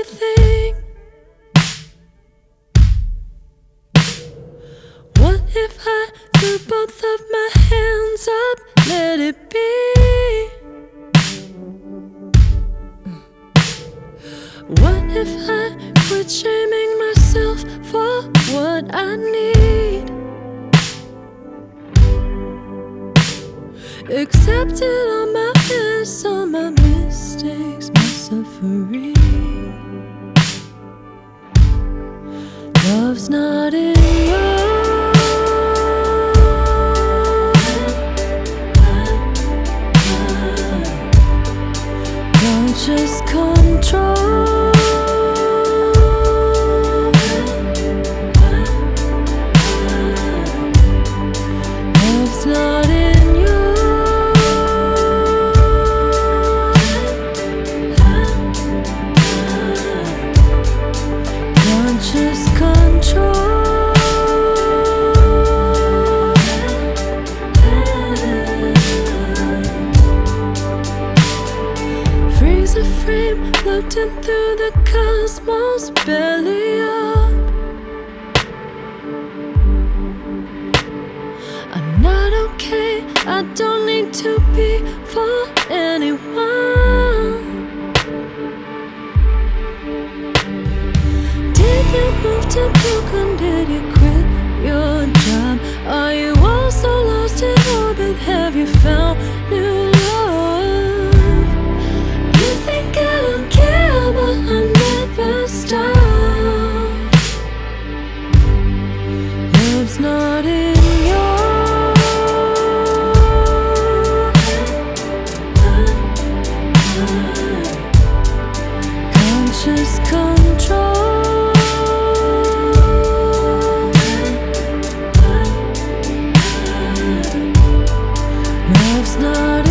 everything. What if I threw both of my hands up? Let it be. What if I quit shaming myself for what I need? Accepted all my mess, all my mistakes, my suffering. Love's not in Don't just control. Love's not in you. Conscious control. Frame, floating through the cosmos, belly up. I'm not okay, I don't need to you move to Brooklyn? Did you quit your job? Are you also lost in orbit? Have you found not